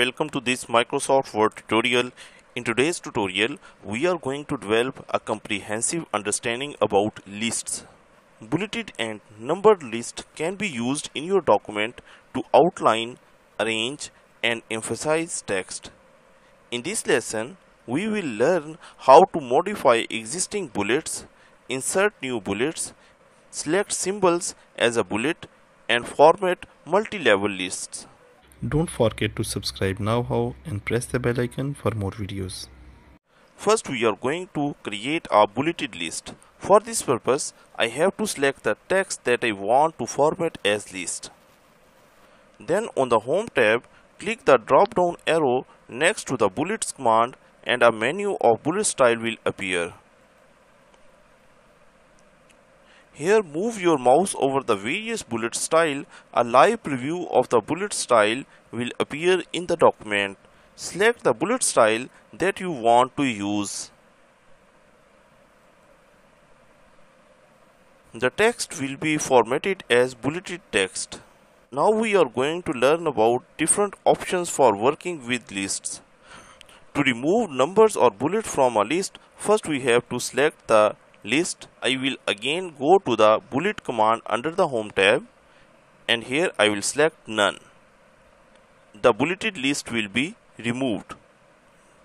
welcome to this Microsoft Word tutorial. In today's tutorial, we are going to develop a comprehensive understanding about lists. Bulleted and numbered lists can be used in your document to outline, arrange and emphasize text. In this lesson, we will learn how to modify existing bullets, insert new bullets, select symbols as a bullet and format multi-level lists. Don't forget to subscribe KnowHow and press the bell icon for more videos. First we are going to create a bulleted list. For this purpose, I have to select the text that I want to format as list. Then on the Home tab, click the drop down arrow next to the bullets command and a menu of bullet style will appear. Here move your mouse over the various bullet style. A live preview of the bullet style will appear in the document. Select the bullet style that you want to use. The text will be formatted as bulleted text. Now we are going to learn about different options for working with lists. To remove numbers or bullet from a list, first we have to select the list I will again go to the bullet command under the home tab and here I will select none. The bulleted list will be removed.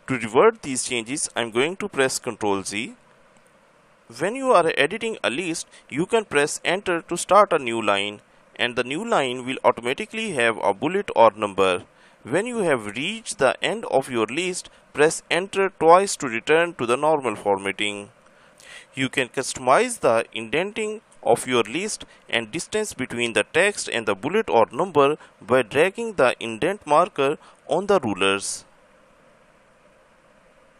To revert these changes I am going to press Ctrl Z. When you are editing a list you can press enter to start a new line and the new line will automatically have a bullet or number. When you have reached the end of your list, press enter twice to return to the normal formatting. You can customize the indenting of your list and distance between the text and the bullet or number by dragging the indent marker on the rulers.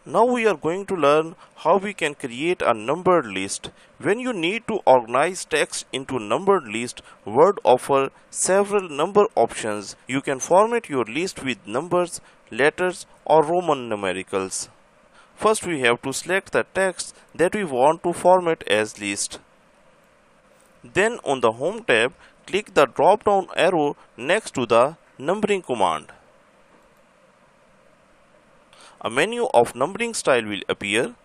Now we are going to learn how we can create a numbered list. When you need to organize text into numbered list, Word offer several number options. You can format your list with numbers, letters or Roman numericals. First we have to select the text that we want to format as list. Then on the Home tab, click the drop down arrow next to the numbering command. A menu of numbering style will appear.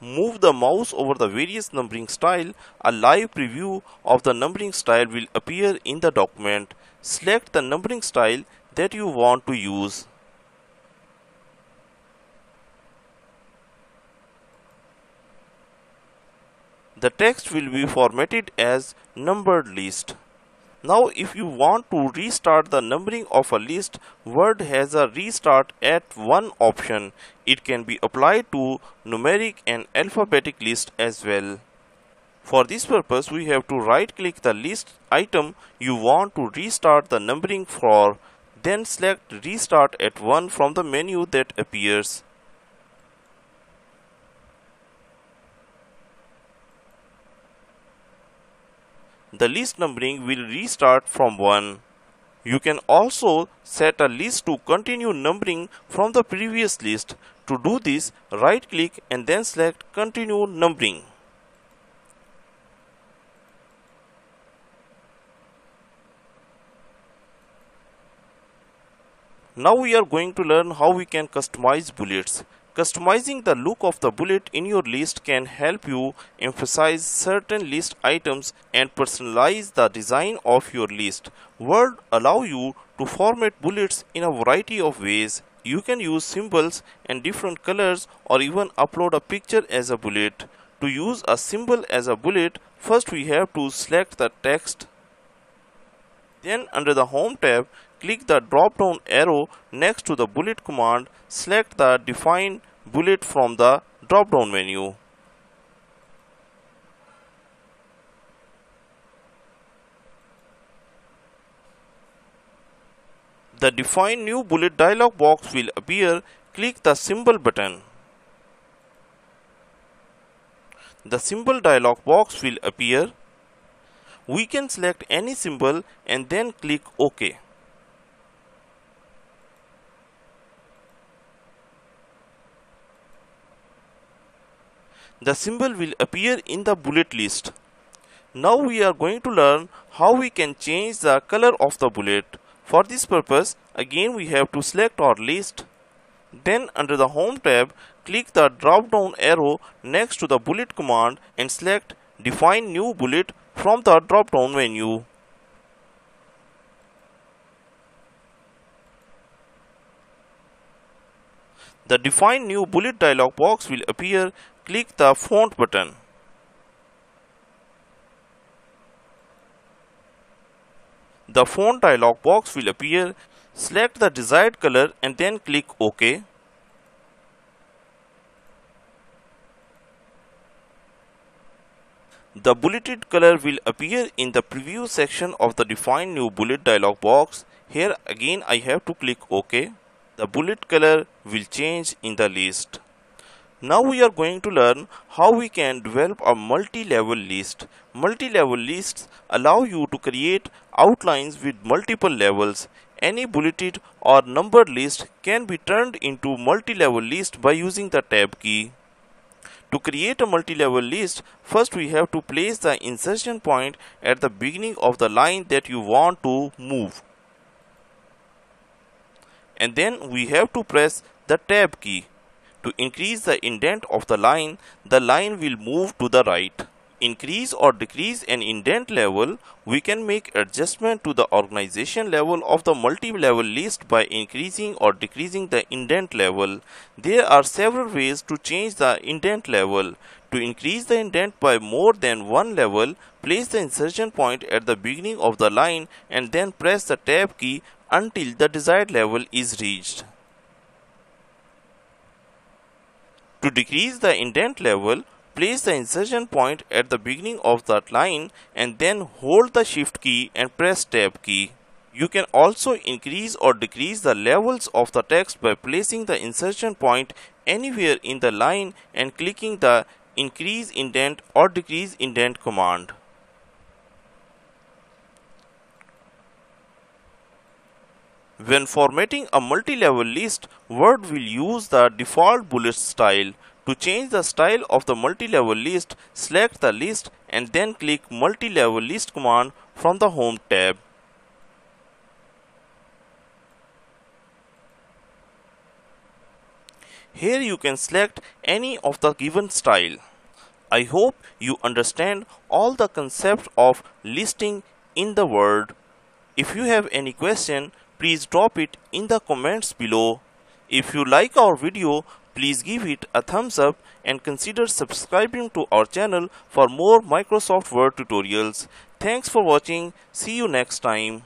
Move the mouse over the various numbering style. A live preview of the numbering style will appear in the document. Select the numbering style that you want to use. The text will be formatted as numbered list. Now if you want to restart the numbering of a list, Word has a restart at 1 option. It can be applied to numeric and alphabetic list as well. For this purpose, we have to right click the list item you want to restart the numbering for, then select restart at 1 from the menu that appears. The list numbering will restart from 1. You can also set a list to continue numbering from the previous list. To do this, right click and then select continue numbering. Now we are going to learn how we can customize bullets. Customizing the look of the bullet in your list can help you emphasize certain list items and personalize the design of your list. Word allow you to format bullets in a variety of ways. You can use symbols and different colors or even upload a picture as a bullet. To use a symbol as a bullet, first we have to select the text. Then under the Home tab, click the drop down arrow next to the bullet command, select the define bullet from the drop down menu. The define new bullet dialog box will appear. Click the symbol button. The symbol dialog box will appear. We can select any symbol and then click OK. The symbol will appear in the bullet list. Now we are going to learn how we can change the color of the bullet. For this purpose, again we have to select our list. Then under the Home tab, click the drop down arrow next to the bullet command and select Define New Bullet from the drop down menu. The Define New Bullet dialog box will appear. Click the Font button. The font dialog box will appear. Select the desired color and then click OK. The bulleted color will appear in the preview section of the define new bullet dialog box. Here again I have to click OK. The bullet color will change in the list. Now we are going to learn how we can develop a multi-level list. Multi-level lists allow you to create outlines with multiple levels. Any bulleted or numbered list can be turned into multi-level list by using the tab key. To create a multi-level list, first we have to place the insertion point at the beginning of the line that you want to move. And then we have to press the tab key. To increase the indent of the line, the line will move to the right. Increase or decrease an indent level, we can make adjustment to the organization level of the multi-level list by increasing or decreasing the indent level. There are several ways to change the indent level. To increase the indent by more than one level, place the insertion point at the beginning of the line and then press the tab key until the desired level is reached. To decrease the indent level, place the insertion point at the beginning of that line and then hold the shift key and press tab key. You can also increase or decrease the levels of the text by placing the insertion point anywhere in the line and clicking the increase indent or decrease indent command. When formatting a multi-level list, Word will use the default bullet style. To change the style of the multi-level list, select the list and then click multi-level list command from the Home tab. Here you can select any of the given style. I hope you understand all the concept of listing in the Word. If you have any question, please drop it in the comments below. If you like our video, please give it a thumbs up and consider subscribing to our channel for more Microsoft Word tutorials. Thanks for watching. See you next time.